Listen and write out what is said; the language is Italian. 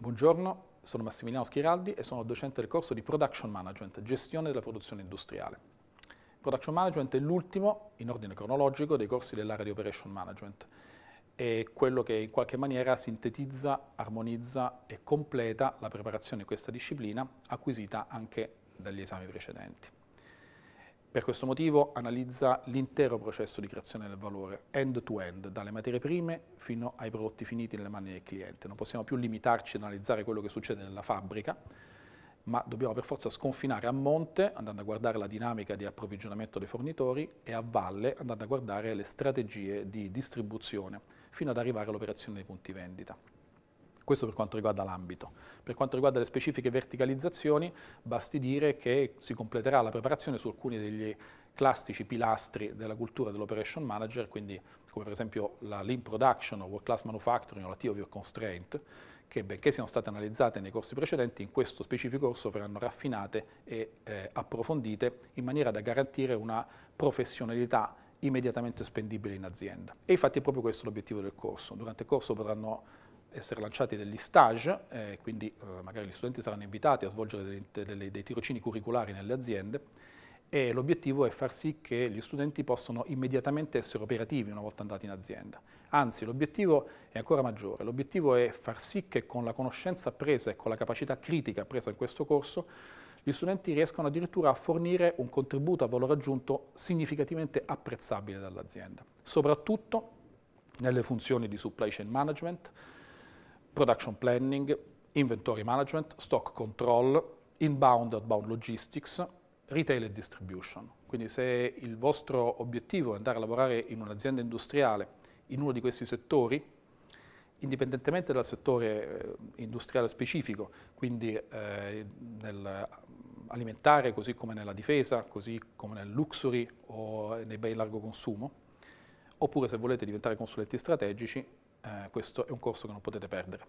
Buongiorno, sono Massimiliano Schiraldi e sono docente del corso di Production Management, gestione della produzione industriale. Production Management è l'ultimo, in ordine cronologico, dei corsi dell'area di Operation Management. È quello che in qualche maniera sintetizza, armonizza e completa la preparazione di questa disciplina acquisita anche dagli esami precedenti. Per questo motivo analizza l'intero processo di creazione del valore, end-to-end, -end, dalle materie prime fino ai prodotti finiti nelle mani del cliente. Non possiamo più limitarci ad analizzare quello che succede nella fabbrica, ma dobbiamo per forza sconfinare a monte, andando a guardare la dinamica di approvvigionamento dei fornitori, e a valle, andando a guardare le strategie di distribuzione, fino ad arrivare all'operazione dei punti vendita. Questo per quanto riguarda l'ambito. Per quanto riguarda le specifiche verticalizzazioni, basti dire che si completerà la preparazione su alcuni degli classici pilastri della cultura dell'operation manager, quindi come per esempio la lean production o world class manufacturing o la T-over constraint, che benché siano state analizzate nei corsi precedenti, in questo specifico corso verranno raffinate e eh, approfondite in maniera da garantire una professionalità immediatamente spendibile in azienda. E infatti è proprio questo l'obiettivo del corso. Durante il corso potranno essere lanciati degli stage, eh, quindi eh, magari gli studenti saranno invitati a svolgere dei, dei, dei tirocini curriculari nelle aziende e l'obiettivo è far sì che gli studenti possano immediatamente essere operativi una volta andati in azienda. Anzi, l'obiettivo è ancora maggiore, l'obiettivo è far sì che con la conoscenza appresa e con la capacità critica appresa in questo corso gli studenti riescano addirittura a fornire un contributo a valore aggiunto significativamente apprezzabile dall'azienda, soprattutto nelle funzioni di supply chain management, production planning, inventory management, stock control, inbound outbound logistics, retail e distribution. Quindi se il vostro obiettivo è andare a lavorare in un'azienda industriale in uno di questi settori, indipendentemente dal settore eh, industriale specifico, quindi eh, nell'alimentare così come nella difesa, così come nel luxury o nei bei largo consumo, oppure se volete diventare consulenti strategici, eh, questo è un corso che non potete perdere.